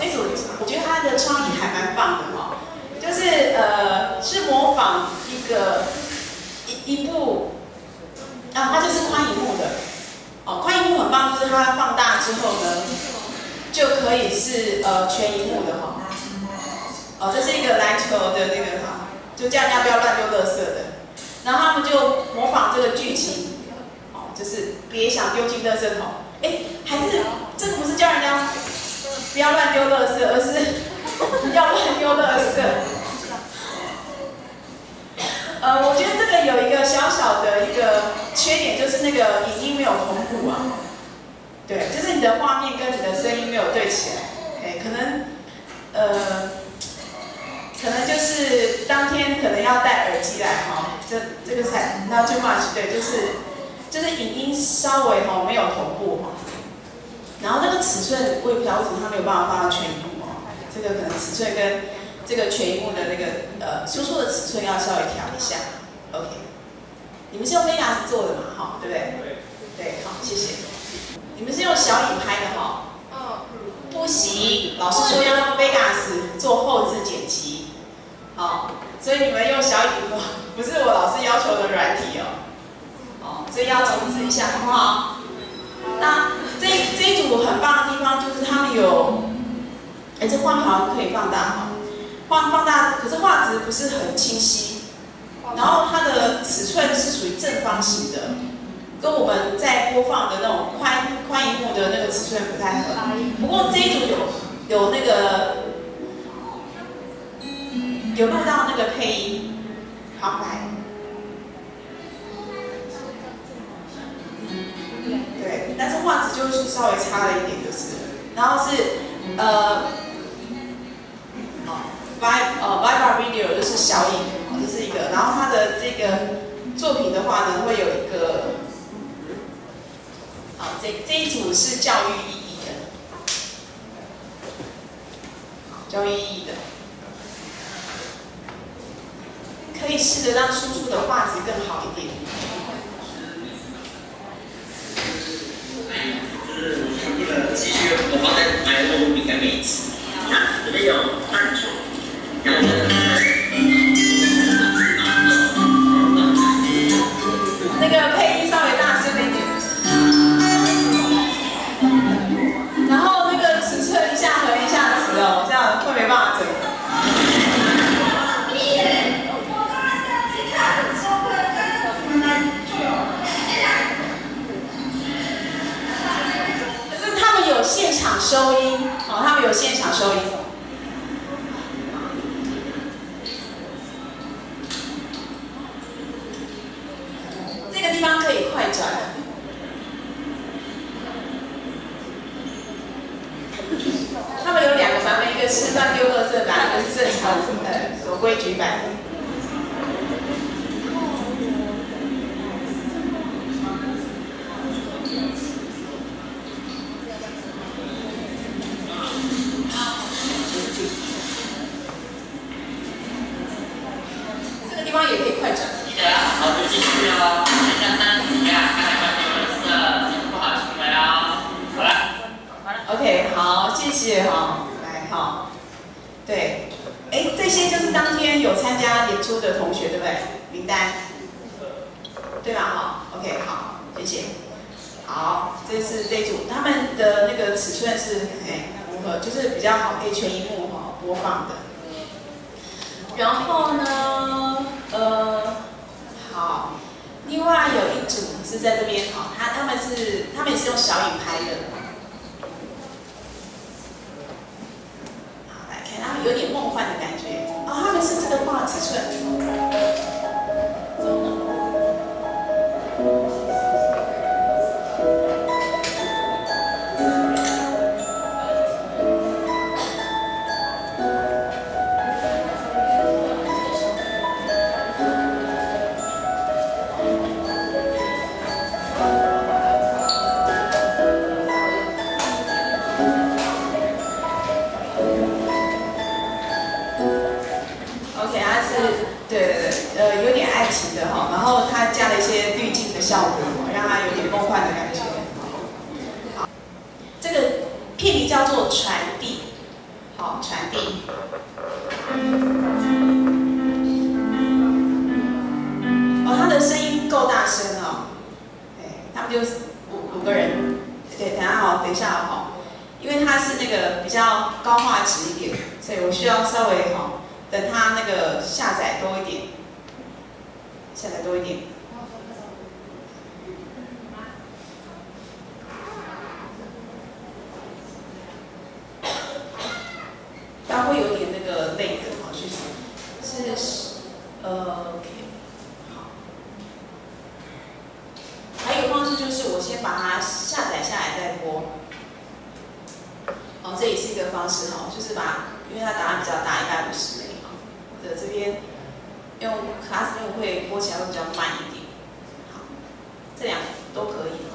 那组我觉得他的创意还蛮棒的哈，就是呃是模仿一个一一部啊，它就是宽银幕的哦，宽银幕很棒，就是它放大之后呢，就可以是呃全银幕的哈。哦，这是一个篮球的那个哈，就叫人家不要乱丢垃圾的，然后他们就模仿这个剧情，哦，就是别想丢进垃圾桶，哎，还是这不是叫人家。不要乱丢垃圾，而是不要乱丢垃圾。呃，我觉得这个有一个小小的一个缺点，就是那个影音没有同步啊。对，就是你的画面跟你的声音没有对起来。哎，可能呃，可能就是当天可能要戴耳机来哈。这这个才 not too much，对，就是就是影音稍微哈没有同步哈。然后那个尺寸我也不知道，为什么他没有办法放到全荧幕哦，这个可能尺寸跟这个全荧幕的那个呃输出的尺寸要稍微调一下，OK。你们是用 Vegas 做的嘛？哈，对不对？对，好，谢谢。你们是用小影拍的哈？嗯。不行，老师说要用 Vegas 做后置剪辑，好，所以你们用小影不是我老师要求的软体哦，哦，所以要重置一下，好不好？那这这一组很棒的地方就是他们有，哎，这画面好像可以放大哈，放放大，可是画质不是很清晰，然后它的尺寸是属于正方形的，跟我们在播放的那种宽宽荧幕的那个尺寸不太合。不过这一组有有那个有录到那个配音，好来。画质就是稍微差了一点，就是，然后是呃，哦，Vi 呃 Viber Video 就是小影，这是一个，然后它的这个作品的话呢，会有一个，好，这这一组是教育意义的，教育意义的，可以试着让输出的画质更好一点。有现场收音。这个地方可以快转。他们有两个版本，一个是乱丢垃圾版，一个是正常的守规矩版。OK，好，谢谢哈。来，好。对，哎，这些就是当天有参加演出的同学，对不对？名单，对吧？好，OK，好，谢谢。好，这是这组，他们的那个尺寸是哎符合，就是比较好，可以全荧幕哈播放的。然后呢？呃，好，另外有一组是在这边哈，他他们是他们也是用小影拍的，好来看，他们有点梦幻的感觉，哦，他们是这个画尺寸。做传递，好传递。哦，他的声音够大声哦，哎，他们就五五个人，对，等下好，等一下好，因为他是那个比较高画质一点，所以我需要稍微哈，等他那个下载多一点，下载多一点。它会有点那个累的，好，是是呃，OK，好。还有方式就是我先把它下载下来再播。哦，这也是一个方式哈，就是把，因为它答案比较大，一百五十枚哈，的这边用 Classroom 会摸起来会比较慢一点。好，这两个都可以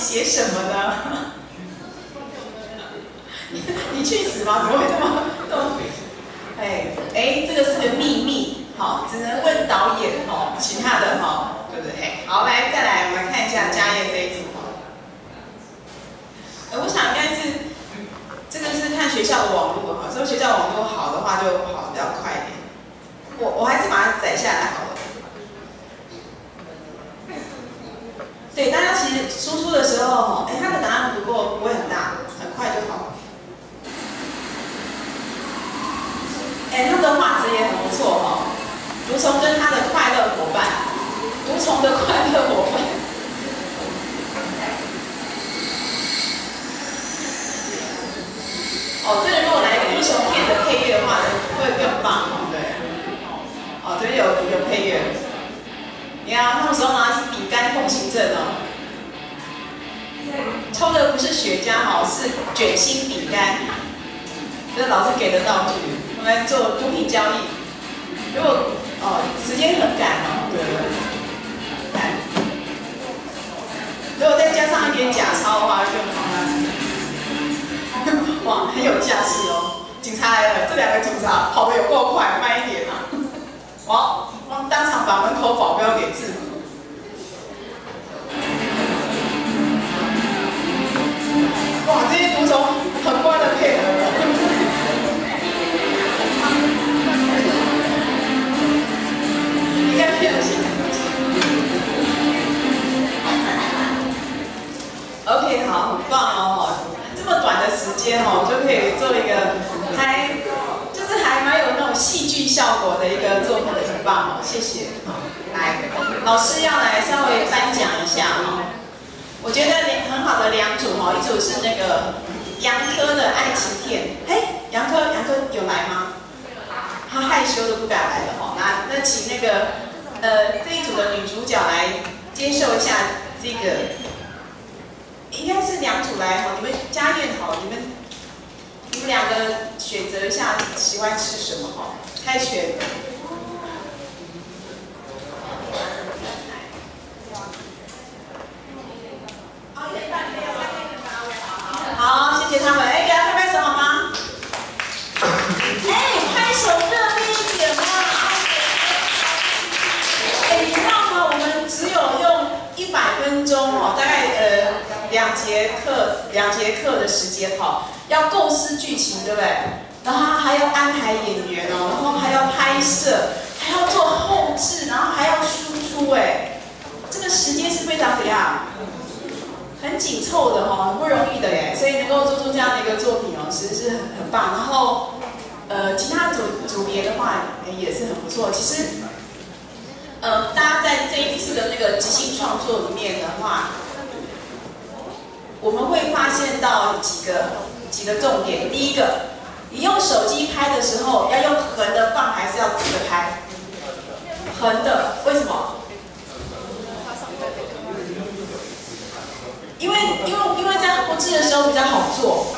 写什么呢？你去死吧怎么会这么动。哎哎这个是个秘密。好只能问导演哦其他的哈对不对？哎好来再来我们看一下家业这一组我想应该是这个是看学校的网络哈说学校网络好的话就好比较快一点。我我还是把它载下来好对，大家其实输出的时候，哈，哎，他的答案不过不会很大，很快就好了。哎，他的画质也很不错哈，毒虫跟他的快乐伙伴，毒虫的快乐伙伴。哦，对如果来一个英雄片的配乐的话，会更棒，对。哦，这有有配乐，你看、啊、他们说嘛。行政哦。抽的不是雪茄哈，是卷心饼干，这是老师给的道具，用来做毒品交易。如果哦，时间很赶哦，对。如果再加上一点假钞的话，就好了。哇，很有架势哦！警察来了，这两个警察跑得有够快，慢一点啊！哇，当场把门口保镖给制服。很好的两组哦，一组是那个杨科的爱情片，嘿，杨科杨科有来吗？他害羞的不敢来了哦。那那请那个呃这一组的女主角来接受一下这个，应该是两组来哈，你们家宴好，你们你们两个选择一下喜欢吃什么哈，开选。好，谢谢他们。哎，给他拍拍手好吗？哎，拍手热烈一点嘛！哎，你知道吗？我们只有用一百分钟哦，大概呃两节课，两节课的时间哈，要构思剧情，对不对？然后还要安排演员哦，然后还要拍摄，还要做后置，然后还要输出，哎，这个时间是非常怎样？很紧凑的哈，很不容易的耶，所以能够做出这样的一个作品哦，其实是很很棒。然后，呃，其他组组别的话也是很不错。其实，呃，大家在这一次的那个即兴创作里面的话，我们会发现到几个几个重点。第一个，你用手机拍的时候要用横的放还是要直的拍？横的，为什么？因为因为因为在后置的时候比较好做，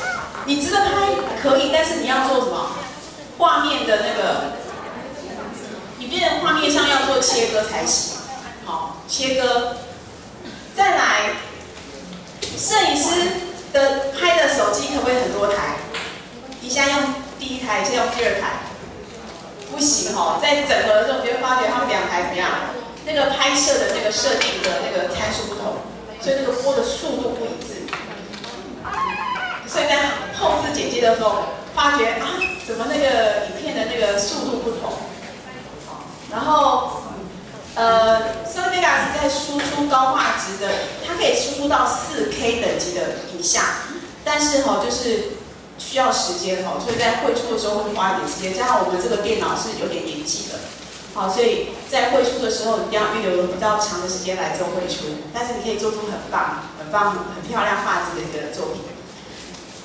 你直着拍可以，但是你要做什么？画面的那个，你变成画面上要做切割才行。好，切割。再来，摄影师的拍的手机可不可以很多台？一下用第一台，一下用第二台，不行哈。在整合的时候，你会发觉他们两台怎么样？那个拍摄的那个设定的那个参数不同。所以那个播的速度不一致，所以在后置剪辑的时候，发觉啊，怎么那个影片的那个速度不同？然后，呃，Sony Vegas 在输出高画质的，它可以输出到四 K 等级的影像，但是哈，就是需要时间哈，所以在绘出的时候会花一点时间，加上我们这个电脑是有点年纪的。好，所以在绘出的时候，一定要预留比较长的时间来做绘出，但是你可以做出很棒、很棒、很漂亮画质的一个作品。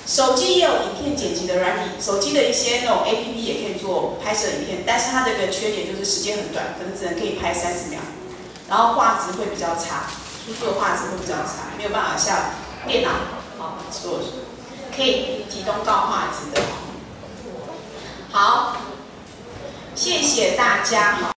手机也有影片剪辑的软体，手机的一些那种 A P P 也可以做拍摄影片，但是它这个缺点就是时间很短，可能只能可以拍三十秒，然后画质会比较差，输出的画质会比较差，没有办法像电脑好做，可以提供高画质的。好。谢谢大家。好